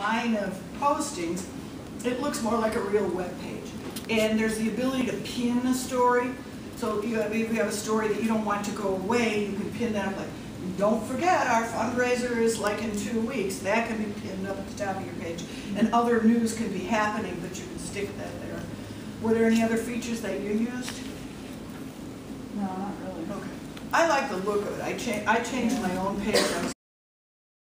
line of postings, it looks more like a real web page. And there's the ability to pin a story. So you have, if you have a story that you don't want to go away, you can pin that up like, don't forget, our fundraiser is like in two weeks. That can be pinned up at the top of your page. And other news can be happening, but you can stick that there. Were there any other features that you used? No, not really. Okay. I like the look of it. I cha, I changed my own page.